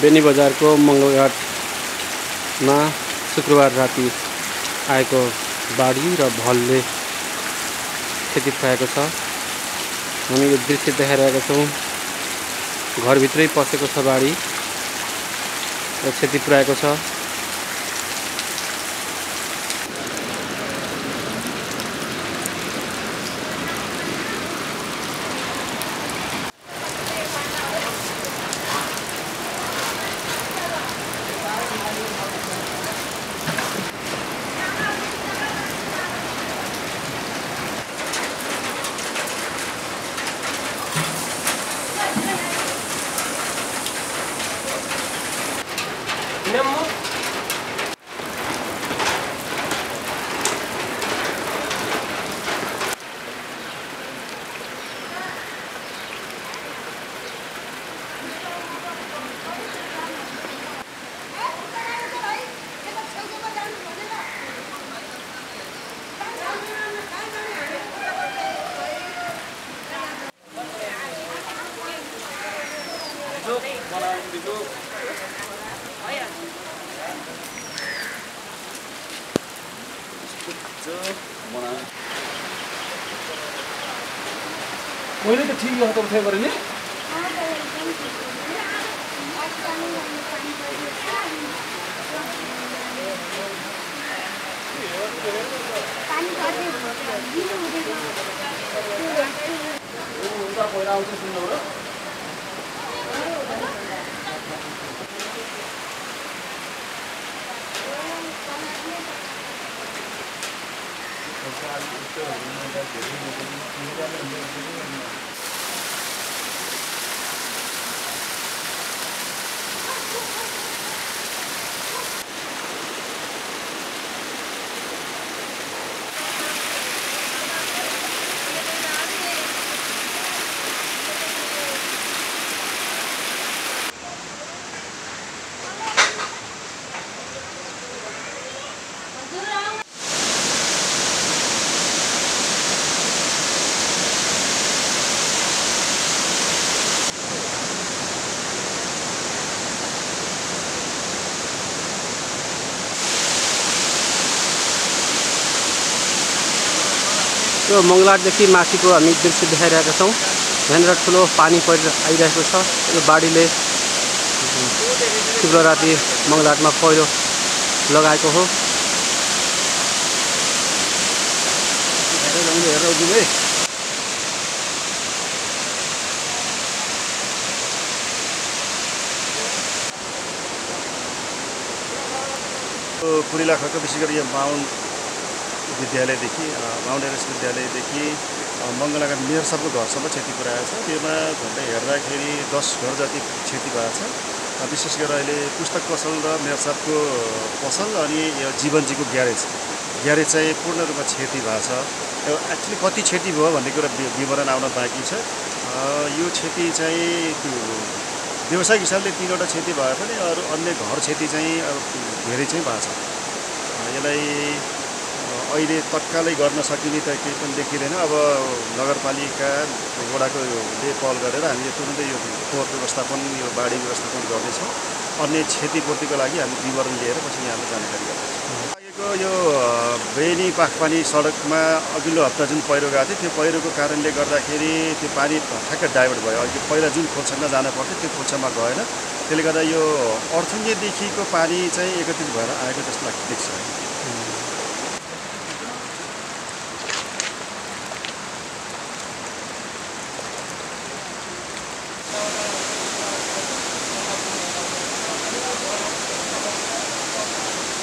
बेनी बजारको मङ्गलघाटमा शुक्रबार राति आएको बाढी र भलले क्षति पुऱ्याएको छ। हामी यो दृश्य देखाइरहेका छौँ। घरभित्रै पसेको छ बाढी। क्षति पुऱ्याएको छ। Mesmo पहिले त ठिक हो त थियो नि पहिला आउँछ सुन्नु 皆さんもね、すみません。यो मङ्गलाटदेखि माथिको हामी दृश्य देखाइरहेका छौँ। यहाँनिर ठुलो पानी परि आइरहेको छ यो बाढीले शुक्र राति मङ्गलाटमा पहिरो लगाएको हो। कुरिलाखरको विशेष गरी यो माउन्ट विद्यालयदेखि माउन्ट एभरेस्ट विद्यालयदेखि मङ्गलाघाट मेयर सबको घरसम्म क्षति पुऱ्याएको छ। त्योमा झन्डै हेर्दाखेरि दस घर जति क्षति भएको छ। विशेष गरेर अहिले पुस्तक पसल र मेयर साहबको पसल अनि यो जीवनजीको ग्यारेज। ग्यारेज चाहिँ पूर्ण रूपमा क्षति भएको छ। एक्चुली कति क्षति भयो भन्ने कुरा विवरण आउन बाँकी छ। यो क्षति चाहिँ व्यवसायिक हिसाबले तिनवटा क्षति भए पनि अरू अन्य घर क्षति चाहिँ अब धेरै चाहिँ भएको छ। यसलाई अहिले तत्कालै गर्न सकिने त केही पनि देखिँदैन। अब नगरपालिका वडाको ले पहल गरेर हामीले तुरुन्तै यो फोहोर व्यवस्थापन यो बाढी व्यवस्थापन गर्नेछौँ अन्य क्षतिपूर्तिको लागि हामी विवरण लिएर पछि यहाँलाई जानकारी गर्नेछौँ यो बेनी पाखपानी सडकमा अघिल्लो हप्ता जुन पहिरो गएको थियो त्यो पहिरोको कारणले गर्दाखेरि त्यो पानी ठ्याक्कै डाइभर्ट भयो। अघि पहिला जुन खोल्सामा जानु पर्थ्यो त्यो खोल्सामा गएन। त्यसले गर्दा यो अर्थुङ्गेदेखिको पानी चाहिँ एकत्रित भएर आएको जस्तो लाग्छ। देख्छ